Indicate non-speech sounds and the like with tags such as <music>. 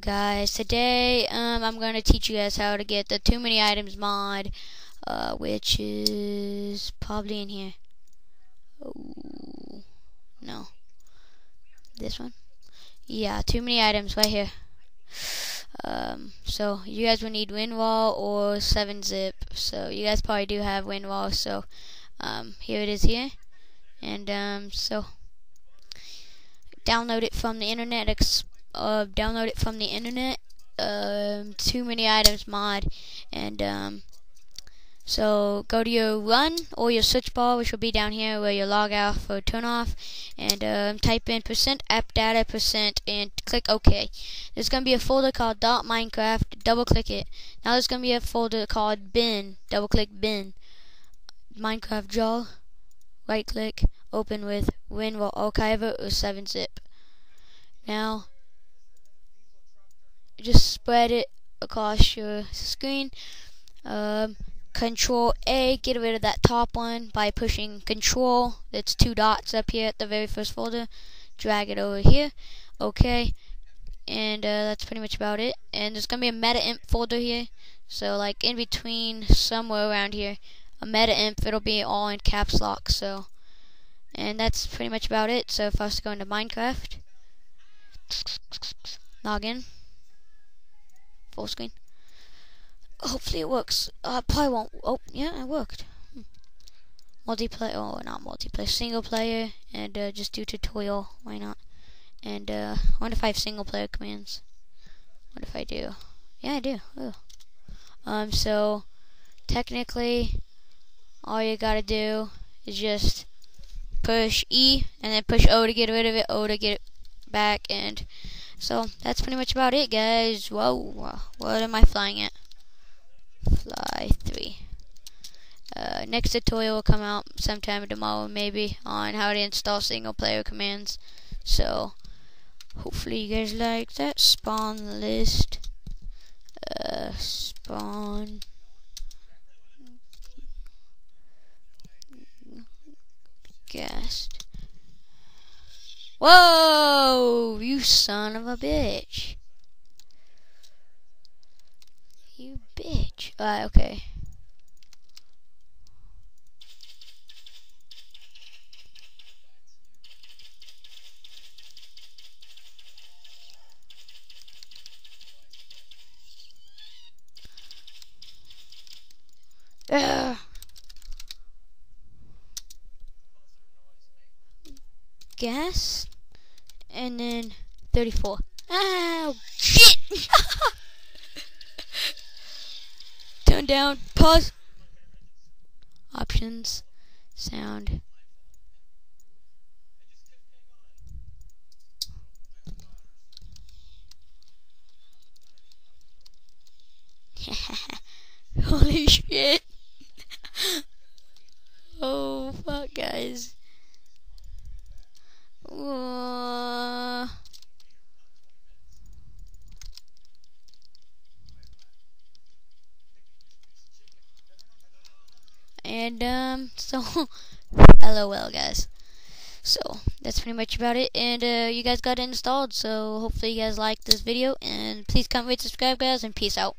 guys? Today, um, I'm going to teach you guys how to get the Too Many Items mod, uh, which is probably in here. Oh, no. This one? Yeah, Too Many Items right here. Um, so you guys will need WinRAR or 7-zip. So you guys probably do have WinRAR. So um, here it is here, and um, so download it from the internet. Uh, download it from the internet. Um, too many items mod, and um, so go to your run or your search bar, which will be down here where you log out or turn off, and um, type in percent app data percent and click OK. There's gonna be a folder called dot Minecraft. Double click it. Now there's gonna be a folder called bin. Double click bin. Minecraft jar. Right click. Open with WinRAR Archiver or 7-zip. Now just spread it across your screen. Um, Control A, get rid of that top one by pushing Control. That's two dots up here at the very first folder. Drag it over here. Okay. And uh, that's pretty much about it. And there's gonna be a META-INF folder here. So like in between, somewhere around here, a META-INF. It'll be all in caps lock. So, and that's pretty much about it. So if I was to go into Minecraft, log in, full screen hopefully it works. Uh, probably won't. Oh, yeah, it worked. Hmm. Multiplayer, oh, not multiplayer, single player, and uh, just do tutorial. Why not? And uh, I wonder if I have single player commands. What if I do? Yeah, I do. Ooh. Um, so technically, all you gotta do is just push E and then push O to get rid of it, O to get it back, and so that's pretty much about it, guys. Whoa, what am I flying at? fly 3. Uh, next tutorial will come out sometime tomorrow maybe on how to install single player commands. So hopefully you guys like that spawn list. Uh, spawn guest. Whoa! You son of a bitch. You bitch. Uh, okay. Gas, and then 34. Oh, shit! <laughs> Turn down. Pause. Options. Sound. <laughs> Holy shit. <laughs> oh, fuck, guys. Uh, And um, <laughs> so LOL, guys. So that's pretty much about it. And uh, you guys got it installed. So hopefully you guys liked this video. And please comment, rate, subscribe, guys, and peace out.